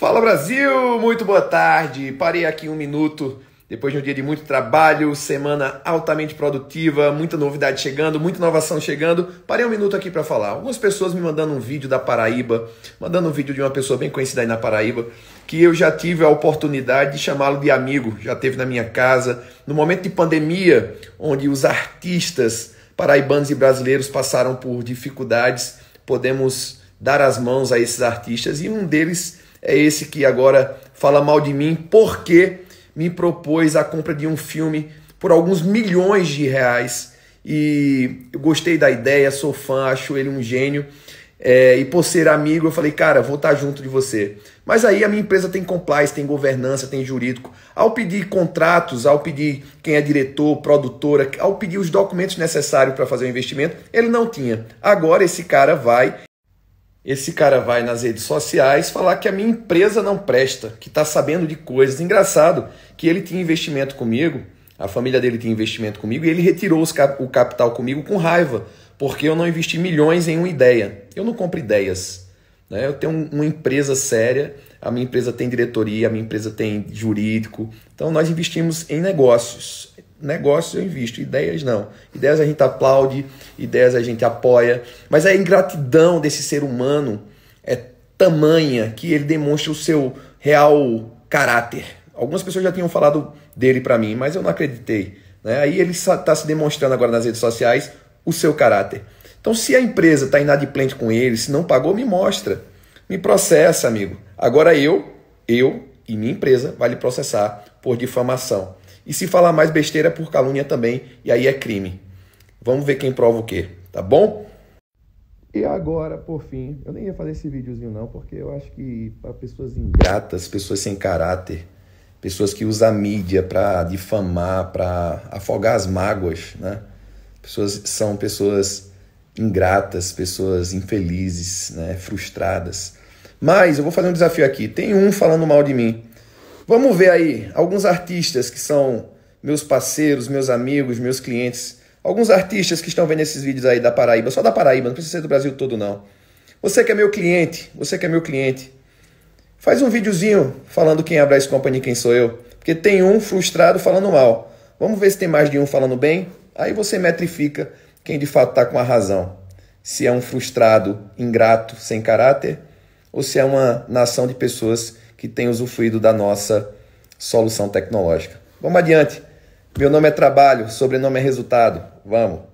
Fala Brasil, muito boa tarde. Parei aqui um minuto depois de um dia de muito trabalho, semana altamente produtiva, muita novidade chegando, muita inovação chegando. Parei um minuto aqui para falar. Algumas pessoas me mandando um vídeo da Paraíba, mandando um vídeo de uma pessoa bem conhecida aí na Paraíba, que eu já tive a oportunidade de chamá-lo de amigo, já teve na minha casa, no momento de pandemia, onde os artistas paraibanos e brasileiros passaram por dificuldades, podemos dar as mãos a esses artistas e um deles é esse que agora fala mal de mim porque me propôs a compra de um filme por alguns milhões de reais. E eu gostei da ideia, sou fã, acho ele um gênio. É, e por ser amigo, eu falei, cara, vou estar junto de você. Mas aí a minha empresa tem compliance, tem governança, tem jurídico. Ao pedir contratos, ao pedir quem é diretor, produtora, ao pedir os documentos necessários para fazer o investimento, ele não tinha. Agora esse cara vai esse cara vai nas redes sociais falar que a minha empresa não presta, que está sabendo de coisas. Engraçado que ele tinha investimento comigo, a família dele tinha investimento comigo, e ele retirou o capital comigo com raiva, porque eu não investi milhões em uma ideia. Eu não compro ideias. Né? Eu tenho uma empresa séria, a minha empresa tem diretoria, a minha empresa tem jurídico. Então nós investimos em negócios negócios eu invisto, ideias não. Ideias a gente aplaude, ideias a gente apoia, mas a ingratidão desse ser humano é tamanha que ele demonstra o seu real caráter. Algumas pessoas já tinham falado dele para mim, mas eu não acreditei. Né? Aí ele está se demonstrando agora nas redes sociais o seu caráter. Então, se a empresa está inadimplente com ele, se não pagou, me mostra. Me processa, amigo. Agora eu, eu e minha empresa vai lhe processar por difamação. E se falar mais besteira é por calúnia também, e aí é crime. Vamos ver quem prova o quê, tá bom? E agora, por fim, eu nem ia fazer esse videozinho não, porque eu acho que para pessoas ingratas, pessoas sem caráter, pessoas que usam a mídia para difamar, para afogar as mágoas, né? Pessoas são pessoas ingratas, pessoas infelizes, né? frustradas. Mas eu vou fazer um desafio aqui. Tem um falando mal de mim. Vamos ver aí alguns artistas que são meus parceiros, meus amigos, meus clientes. Alguns artistas que estão vendo esses vídeos aí da Paraíba, só da Paraíba, não precisa ser do Brasil todo não. Você que é meu cliente, você que é meu cliente, faz um videozinho falando quem é a Bryce Company, quem sou eu. Porque tem um frustrado falando mal. Vamos ver se tem mais de um falando bem. Aí você metrifica quem de fato está com a razão. Se é um frustrado, ingrato, sem caráter, ou se é uma nação de pessoas que tem usufruído da nossa solução tecnológica. Vamos adiante. Meu nome é Trabalho, sobrenome é Resultado. Vamos.